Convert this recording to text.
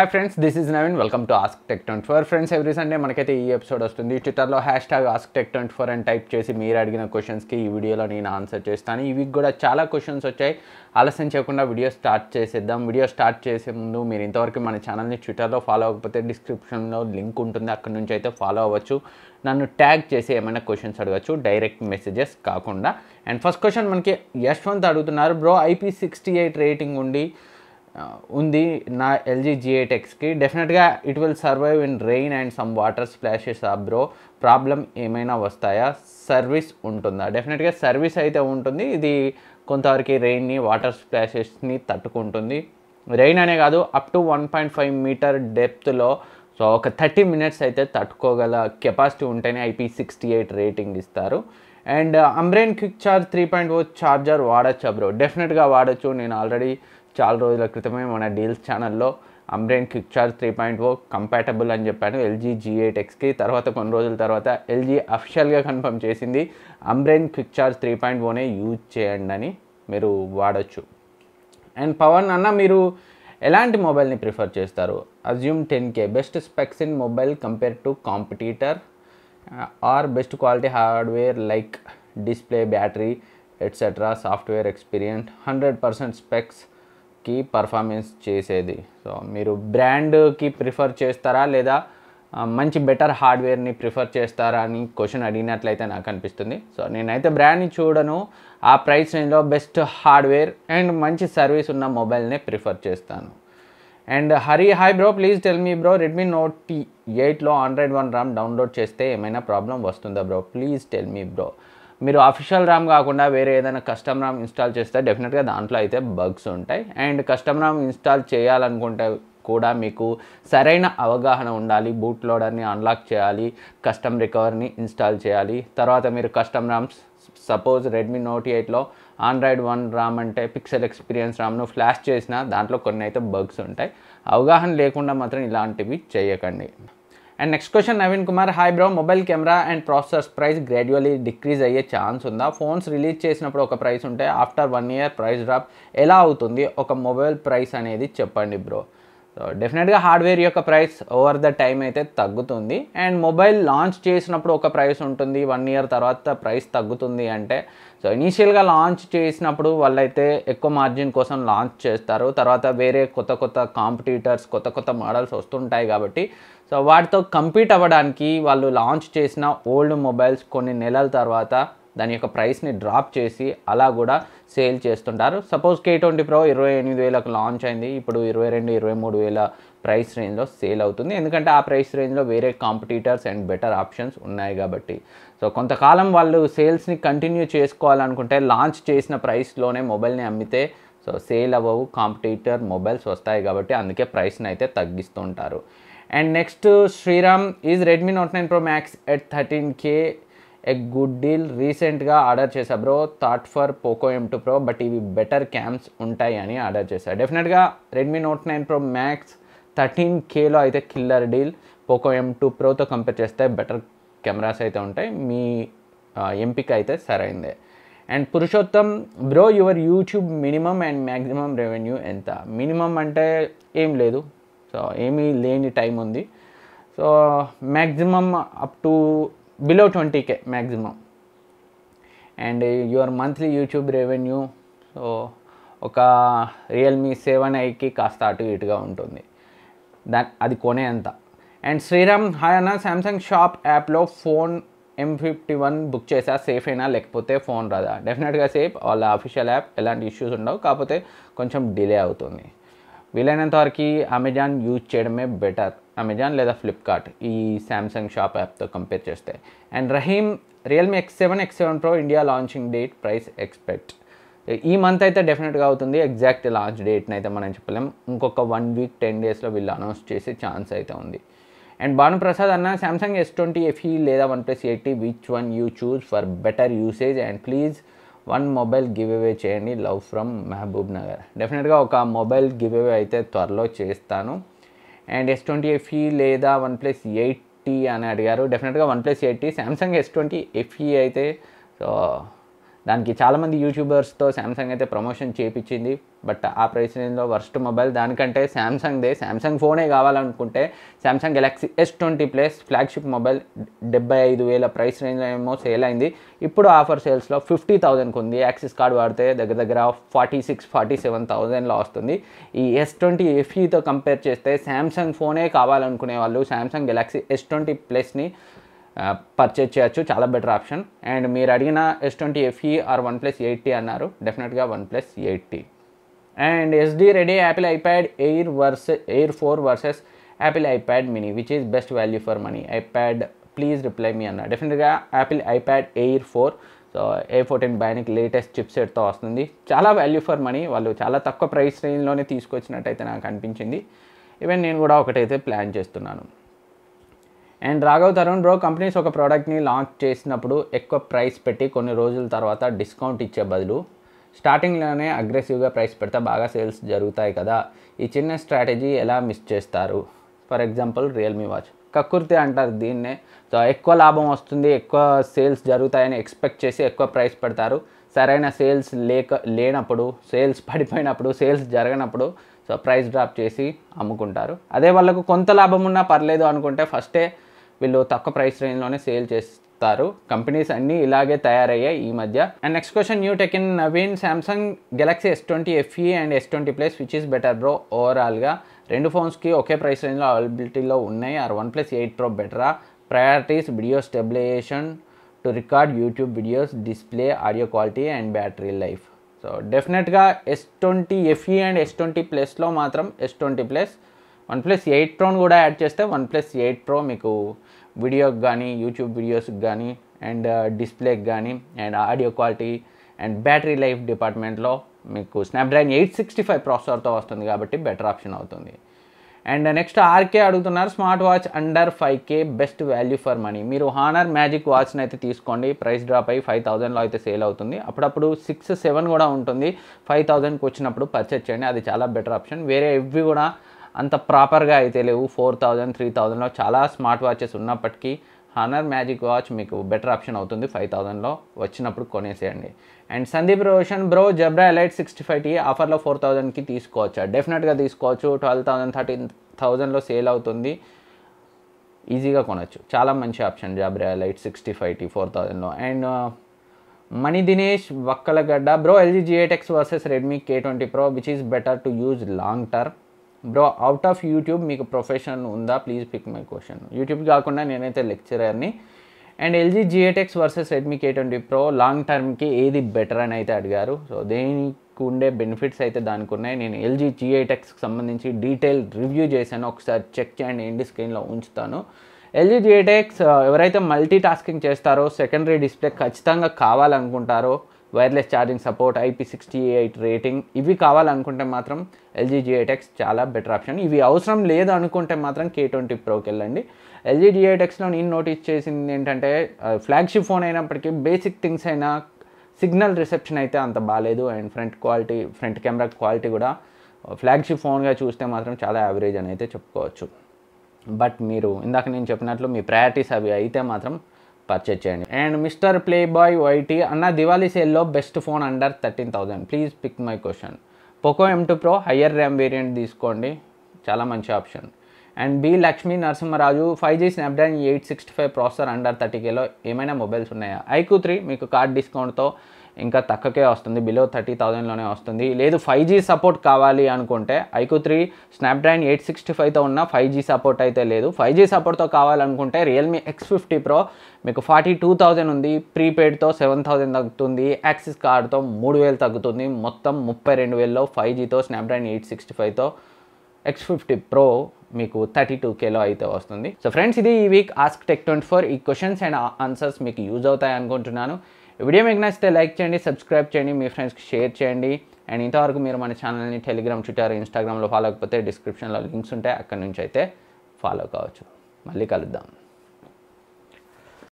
Hi friends this is Naveen welcome to ask tech twenty four friends every Sunday మనకైతే ఈ episode వస్తుంది. ట్విట్టర్లో hash tag ask tech twenty four అని type చేసి మీరు అడిగిన క్వశ్చన్స్కి ఈ వీడియోలో నేను ఆన్సర్ చేస్తాను. ఈ వీక్ కూడా చాలా క్వశ్చన్స్ వచ్చాయి. ఆలస్యం చేయకుండా వీడియో స్టార్ట్ చేసేద్దాం. వీడియో స్టార్ట్ చేసే ముందు మీరు ఇంతవరకు మన ఛానల్ని ట్విట్టర్లో ఫాలో అవ్వకపోతే డిస్క్రిప్షన్లో లింక్ ఉంటుంది. అక్కడ నుంచి అయితే ఫాలో అవ్వచ్చు. నన్ను ట్యాగ్ చేసి ఏమైనా క్వశ్చన్స్ అడగచ్చు. డైరెక్ట్ మెసేజెస్ కాకుండా. అండ్ ఫస్ట్ క్వశ్చన్ మనకి యశ్వంత్ అడుగుతున్నారు. Bro IP sixty eight rating ఉండి ఉంది. నా ఎల్జీ జీ ఎయిట్ ఎక్స్కి డెఫినెట్గా it will survive in rain and some water splashes ఆ బ్రో ప్రాబ్లం ఏమైనా వస్తాయా? సర్వీస్ ఉంటుందా? డెఫినెట్గా సర్వీస్ అయితే ఉంటుంది. ఇది కొంతవరకు రెయిన్ని వాటర్ స్ప్లాషెస్ని తట్టుకుంటుంది. రెయిన్ అనే కాదు up to one point five meter డెప్త్లో so ఒక థర్టీ మినిట్స్ అయితే తట్టుకోగల కెపాసిటీ ఉంటేనే ఐపీ సిక్స్టీ ఎయిట్ రేటింగ్ ఇస్తారు. And Ambrane quick charge three point O charger వాడచ్చు బ్రో డెఫినెట్గా వాడచ్చు. నేను ఆల్రెడీ చాలా రోజుల క్రితమే మన డీల్స్ ఛానల్లో Ambrane quick charge three point O compatible అని చెప్పాను ఎల్జీ జీ ఎయిట్ ఎక్స్కి. తర్వాత కొన్ని రోజుల తర్వాత ఎల్జీ అఫిషియల్గా కన్ఫర్మ్ చేసింది Ambrane quick charge three point ఓనే use చేయండి అని మీరు వాడచ్చు. అండ్ పవన్ అన్న మీరు ఎలాంటి మొబైల్ని ప్రిఫర్ చేస్తారు? Assume ten K best specs in mobile compare to competitor or best quality hardware like display battery etcetera software experience hundred percent specs కి పర్ఫార్మెన్స్ చేసేది. సో మీరు బ్రాండ్కి ప్రిఫర్ చేస్తారా? లేదా మంచి బెటర్ హార్డ్వేర్ని ప్రిఫర్ చేస్తారా? అని క్వశ్చన్ అడిగినట్లయితే నాకు అనిపిస్తుంది. సో నేనైతే బ్రాండ్ని చూడను. ఆ ప్రైస్ రేంజ్లో బెస్ట్ హార్డ్వేర్ అండ్ మంచి సర్వీస్ ఉన్న మొబైల్నే ప్రిఫర్ చేస్తాను. And Hari hi bro please tell me bro Redmi Note T ఎయిట్లో ఆండ్రాయిడ్ వన్ ర్యామ్ డౌన్లోడ్ చేస్తే ఏమైనా ప్రాబ్లం వస్తుందా bro please tell me bro మీరు అఫీషియల్ ర్యామ్ కాకుండా వేరే ఏదైనా కస్టమ్ ర్యామ్ ఇన్స్టాల్ చేస్తే డెఫినెట్గా దాంట్లో అయితే బగ్స్ ఉంటాయి. అండ్ కస్టమ్ ర్యామ్ ఇన్స్టాల్ చేయాలనుకుంటే కూడా మీకు సరైన అవగాహన ఉండాలి. బూట్ లోడర్ని అన్లాక్ చేయాలి. కస్టమ్ రికవర్ని ఇన్స్టాల్ చేయాలి. తర్వాత మీరు custom ROMs suppose Redmi Note ఎయిట్లో ఆండ్రాయిడ్ వన్ ర్యామ్ అంటే పిక్సెల్ ఎక్స్పీరియన్స్ ర్యామ్ను ఫ్లాష్ చేసిన దాంట్లో కొన్ని అయితే బగ్స్ ఉంటాయి. అవగాహన లేకుండా మాత్రం ఇలాంటివి చేయకండి. And next question Naveen Kumar hi bro mobile camera and processors price gradually decrease అయ్యే ఛాన్స్ ఉందా? ఫోన్స్ రిలీజ్ చేసినప్పుడు ఒక ప్రైస్ ఉంటే after one year price drop ఎలా అవుతుంది? ఒక మొబైల్ ప్రైస్ అనేది చెప్పండి బ్రో సో డెఫినెట్గా హార్డ్వేర్ యొక్క ప్రైస్ ఓవర్ ద టైం అయితే తగ్గుతుంది. అండ్ మొబైల్ లాంచ్ చేసినప్పుడు ఒక ప్రైస్ ఉంటుంది. వన్ ఇయర్ తర్వాత ప్రైస్ తగ్గుతుంది అంటే సో ఇనీషియల్గా లాంచ్ చేసినప్పుడు వాళ్ళైతే ఎక్కువ మార్జిన్ కోసం లాంచ్ చేస్తారు. తర్వాత వేరే కొత్త కొత్త కాంపిటీటర్స్ కొత్త కొత్త మోడల్స్ వస్తుంటాయి కాబట్టి సో వాటితో కంపీట్ అవ్వడానికి వాళ్ళు లాంచ్ చేసిన ఓల్డ్ మొబైల్స్ కొన్ని నెలల తర్వాత దాని యొక్క ప్రైస్ని డ్రాప్ చేసి అలా కూడా సేల్ చేస్తుంటారు. సపోజ్ కే ట్వంటీ ప్రో ఇరవై ఎనిమిది వేలకు లాంచ్ అయింది. ఇప్పుడు ఇరవై రెండు ఇరవై మూడు వేల ప్రైస్ రేంజ్లో సేల్ అవుతుంది. ఎందుకంటే ఆ ప్రైస్ రేంజ్లో వేరే కాంపిటీటర్స్ అండ్ బెటర్ ఆప్షన్స్ ఉన్నాయి కాబట్టి. సో కొంతకాలం వాళ్ళు సేల్స్ని కంటిన్యూ చేసుకోవాలనుకుంటే లాంచ్ చేసిన ప్రైస్లోనే మొబైల్ని అమ్మితే సో సేల్ అవ్వవు. కాంపిటీటర్ మొబైల్స్ వస్తాయి కాబట్టి అందుకే ప్రైస్ని అయితే తగ్గిస్తుంటారు. And next Sriram is Redmi Note nine pro max at thirteen K a good deal రీసెంట్గా ఆర్డర్ చేశా bro. Thought for Poco M two pro but ఇవి బెటర్ క్యామ్స్ ఉంటాయి అని ఆర్డర్ చేశా. డెఫినెట్గా Redmi Note nine pro max thirteen Khelo అయితే killer deal. Poco M two ప్రోతో compare చేస్తే better cameras అయితే ఉంటాయి. మీ ఎంపిక అయితే సరైందే. And Purushottam bro your YouTube minimum and maximum revenue ఎంత? మినిమం అంటే ఏం లేదు. సో ఏమీ లేని టైం ఉంది. So maximum up to below twenty K maximum and your monthly YouTube revenue so ఒక రియల్మీ సెవెన్ ఐకి కాస్త అటు ఇటుగా ఉంటుంది. దా అది కొనే అంత అండ్ శ్రీరామ్ హాయన శాంసంగ్ షాప్ యాప్లో phone M fifty one book చేసా సేఫ్ అయినా లేకపోతే ఫోన్ రాదా? డెఫినెట్గా సేఫ్ వాళ్ళ అఫీషియల్ యాప్ ఎలాంటి ఇష్యూస్ ఉండవు కాకపోతే కొంచెం డిలే అవుతుంది. వీలైనంత వరకు అమెజాన్ యూజ్ చేయడమే బెటర్ అమెజాన్ లేదా ఫ్లిప్కార్ట్ ఈ శాంసంగ్ షాప్ యాప్తో కంపేర్ చేస్తే. And Rahim Realme X seven X seven pro India launching date price expect ఈ మంత్ అయితే డెఫినెట్గా అవుతుంది. ఎగ్జాక్ట్ లాంచ్ డేట్ని అయితే మనం చెప్పలేం. ఇంకొక వన్ వీక్ టెన్ డేస్లో వీళ్ళు అనౌన్స్ చేసే ఛాన్స్ అయితే ఉంది. అండ్ భానుప్రసాద్ అన్న శాంసంగ్ ఎస్ ట్వంటీ ఎఫ్ఈ లేదా one plus eighty which one you choose for better usage and please one mobile give away చేయండి లవ్ ఫ్రమ్ మహబూబ్ నగర్ డెఫినెట్గా ఒక మొబైల్ గివ్ అవే అయితే త్వరలో చేస్తాను. అండ్ ఎస్ ట్వంటీ ఎఫ్ఈ లేదా వన్ ప్లస్ ఎయిటీ అని అడిగారు. డెఫినెట్గా one plus eighty Samsung S twenty FE అయితే సో దానికి చాలామంది యూట్యూబర్స్తో శాంసంగ్ అయితే ప్రమోషన్ చేయించింది బట్ ఆ ప్రైస్ రేంజ్లో వర్స్ట్ మొబైల్ దానికంటే శాంసంగ్దే శాంసంగ్ ఫోనే కావాలనుకుంటే Samsung Galaxy S twenty plus flagship mobile డెబ్బై ఐదు వేల ప్రైస్ రేంజ్లో ఏమో సేల్ అయింది. ఇప్పుడు ఆఫర్ సేల్స్లో ఫిఫ్టీ థౌజండ్కి ఉంది యాక్సిస్ కార్డ్ వాడితే దగ్గర దగ్గర ఫార్టీ సిక్స్ ఫార్టీ సెవెన్ థౌజండ్లో వస్తుంది. ఈ ఎస్ ట్వంటీ ఎఫ్ఈతో కంపేర్ చేస్తే శాంసంగ్ ఫోనే కావాలనుకునే వాళ్ళు శాంసంగ్ గెలాక్సీ ఎస్ ట్వంటీ ప్లస్ని పర్చేజ్ చేయొచ్చు. చాలా బెటర్ ఆప్షన్ అండ్ మీరు అడిగిన S twenty FE or one plus eighty అన్నారు. డెఫినెట్గా one plus eighty and SD ready Apple iPad Air vs Air four versus Apple iPad mini which is best value for money iPad please reply me అన్న. డెఫినెట్గా Apple iPad Air four so A fourteen bionic latest chip సెట్తో వస్తుంది. చాలా value for money వాళ్ళు చాలా తక్కువ price రేంజ్లోనే తీసుకొచ్చినట్టయితే నాకు అనిపించింది. Even నేను కూడా ఒకటైతే ప్లాన్ చేస్తున్నాను. And Raghav Tarun bro companies ఒక ప్రోడక్ట్ని లాంచ్ చేసినప్పుడు ఎక్కువ ప్రైస్ పెట్టి కొన్ని రోజుల తర్వాత డిస్కౌంట్ ఇచ్చే బదులు స్టార్టింగ్లోనే అగ్రెసివ్గా ప్రైస్ పెడితే బాగా సేల్స్ జరుగుతాయి కదా. ఈ చిన్న స్ట్రాటజీ ఎలా మిస్ చేస్తారు? ఫర్ ఎగ్జాంపుల్ రియల్మీ వాచ్ కక్కుర్తి అంటారు దీన్నే. సో ఎక్కువ లాభం వస్తుంది ఎక్కువ సేల్స్ జరుగుతాయని ఎక్స్పెక్ట్ చేసి ఎక్కువ ప్రైస్ పెడతారు. సరైన సేల్స్ లేక లేనప్పుడు సేల్స్ పడిపోయినప్పుడు సేల్స్ జరగనప్పుడు సో ప్రైస్ డ్రాప్ చేసి అమ్ముకుంటారు. అదే వాళ్ళకు కొంత లాభం ఉన్నా పర్లేదు అనుకుంటే ఫస్టే వీళ్ళు తక్కువ ప్రైస్ రేంజ్లోనే సేల్ చేస్తారు. కంపెనీస్ అన్నీ ఇలాగే తయారయ్యాయి ఈ మధ్య. And next question new tech in Naveen Samsung Galaxy S twenty FE and S twenty plus which is better bro ఓవరాల్గా రెండు ఫోన్స్కి ఒకే ప్రైస్ రేంజ్లో అవైలబిలిటీలో ఉన్నాయి. Or one plus eight pro బెటరా priorities video stabilization to record YouTube videos display audio quality and battery life so డెఫినెట్గా S twenty FE and S twenty ప్లస్లో మాత్రం S twenty plus OnePlus eight ప్రోని కూడా add చేస్తే one plus eight pro మీకు వీడియోకి కానీ YouTube వీడియోస్కి కానీ అండ్ uh, డిస్ప్లేకి కానీ and audio quality and battery life డిపార్ట్మెంట్లో మీకు స్నాప్డ్రాగన్ ఎయిట్ సిక్స్టీ ఫైవ్ ప్రాసెసర్తో వస్తుంది కాబట్టి బెటర్ ఆప్షన్ అవుతుంది. అండ్ నెక్స్ట్ ఆర్కే అడుగుతున్నారు smart watch under five K best value for money. మీరు హానర్ మ్యాజిక్ వాచ్ని అయితే తీసుకోండి ప్రైస్ డ్రాప్ అయ్యి ఫైవ్ థౌజండ్లో అయితే సేల్ అవుతుంది. అప్పుడప్పుడు సిక్స్ సెవెన్ కూడా ఉంటుంది. ఫైవ్ థౌజండ్కి వచ్చినప్పుడు పర్చేజ్ చేయండి అది చాలా బెటర్ ఆప్షన్. వేరే ఇవి కూడా అంత ప్రాపర్గా అయితే లేవు. ఫోర్ థౌజండ్ త్రీ థౌజండ్లో చాలా స్మార్ట్ వాచెస్ ఉన్నప్పటికీ హానర్ మ్యాజిక్ వాచ్ మీకు బెటర్ ఆప్షన్ అవుతుంది. ఫైవ్ థౌజండ్లో వచ్చినప్పుడు కొనేసేయండి. And Sandeep Roshan bro Jabra Elite sixty five T ఆఫర్లో ఫోర్ థౌజండ్కి తీసుకోవచ్చా? డెఫినెట్గా తీసుకోవచ్చు. ట్వెల్వ్ థౌజండ్ థర్టీన్ థౌజండ్లో సేల్ అవుతుంది. ఈజీగా కొనొచ్చు. చాలా మంచి option Jabra lite sixty five T four థౌజండ్లో. And Mani Dinesh Vakkalagadda bro LG G eight X versus Redmi K twenty Pro which is better to use long term bro out of YouTube మీకు profession ఉందా? Please pick my question YouTube కాకుండా నేనైతే లెక్చరర్ని and LG G eight X versus Redmi K twenty Pro long టర్మ్కి ఏది better అని అయితే అడిగారు. So దేనికి ఉండే బెనిఫిట్స్ అయితే దానికి ఉన్నాయి. నేను ఎల్జీ జిఏటెక్స్కి సంబంధించి డీటెయిల్ రివ్యూ చేశాను. ఒకసారి చెక్ చేయండి ఎండి స్క్రీన్లో ఉంచుతాను. ఎల్జీ జిఏటెక్స్ ఎవరైతే మల్టీ టాస్కింగ్ చేస్తారో సెకండరీ డిస్ప్లే ఖచ్చితంగా కావాలనుకుంటారో wireless charging support IP sixty eight rating ఇవి కావాలనుకుంటే మాత్రం ఎల్జీ జిఐటెక్స్ చాలా బెటర్ ఆప్షన్. ఇవి అవసరం లేదు అనుకుంటే మాత్రం కే ట్వంటీ ప్రోకి వెళ్ళండి. ఎల్జీ జిఐటెక్స్లో నేను నోటీస్ చేసింది ఏంటంటే ఫ్లాగ్షిప్ ఫోన్ అయినప్పటికీ బేసిక్ థింగ్స్ అయినా సిగ్నల్ రిసెప్షన్ అయితే అంత బాగాలేదు. And front quality front camera quality కూడా ఫ్లాగ్షిప్ ఫోన్గా చూస్తే మాత్రం చాలా యావరేజ్ అని అయితే చెప్పుకోవచ్చు. బట్ మీరు ఇందాక నేను చెప్పినట్లు మీ ప్రయారిటీస్ అవి అయితే మాత్రం పర్చేజ్ చేయండి. And mister play boy YT అన్న దివాళీ సేల్లో best phone under thirteen thousand please pick my question Poco M two pro higher RAM variant తీసుకోండి. చాలా మంచి option and B Lakshmi Narasimharaju five G Snapdragon eight sixty five processor under thirty Khelo ఏమైనా mobiles ఉన్నాయా? IQOO three మీకు card డిస్కౌంట్తో ఇంకా తక్కువకే వస్తుంది బిలో థర్టీ థౌజండ్లోనే వస్తుంది. లేదు ఫైవ్ జీ సపోర్ట్ కావాలి అనుకుంటే iQOO three Snapdragon eight sixty ఫైవ్తో ఉన్న ఫైవ్ జీ సపోర్ట్ అయితే లేదు. ఫైవ్ జీ సపోర్ట్తో కావాలనుకుంటే రియల్మీ ఎక్స్ ఫిఫ్టీ ప్రో మీకు ఫార్టీ టూ థౌజండ్ ఉంది ప్రీపెయిడ్తో సెవెన్ థౌజండ్ తగ్గుతుంది యాక్సిస్ కార్డ్తో మూడు వేలు తగ్గుతుంది మొత్తం ముప్పై రెండు వేలలో ఫైవ్ జీతో స్నాప్డ్రాగన్ ఎయిట్ సిక్స్టీ ఫైవ్తో ఎక్స్ ఫిఫ్టీ ప్రో మీకు థర్టీ టూ కేలో అయితే వస్తుంది. సో ఫ్రెండ్స్ ఇది ఈ week ask tech twenty four ఈ క్వశ్చన్స్ అండ్ ఆన్సర్స్ మీకు యూజ్ అవుతాయి అనుకుంటున్నాను. వీడియో మీకు నచ్చితే లైక్ చేయండి సబ్స్క్రైబ్ చేయండి మీ ఫ్రెండ్స్కి షేర్ చేయండి. అండ్ ఇంతవరకు మీరు మన ఛానల్ని టెలిగ్రామ్ ట్విట్టర్ ఇన్స్టాగ్రామ్లో ఫాలో అవ్వకపోతే డిస్క్రిప్షన్లో లింక్స్ ఉంటాయి. అక్కడ నుంచి అయితే ఫాలో కావచ్చు. మళ్ళీ కలుద్దాం.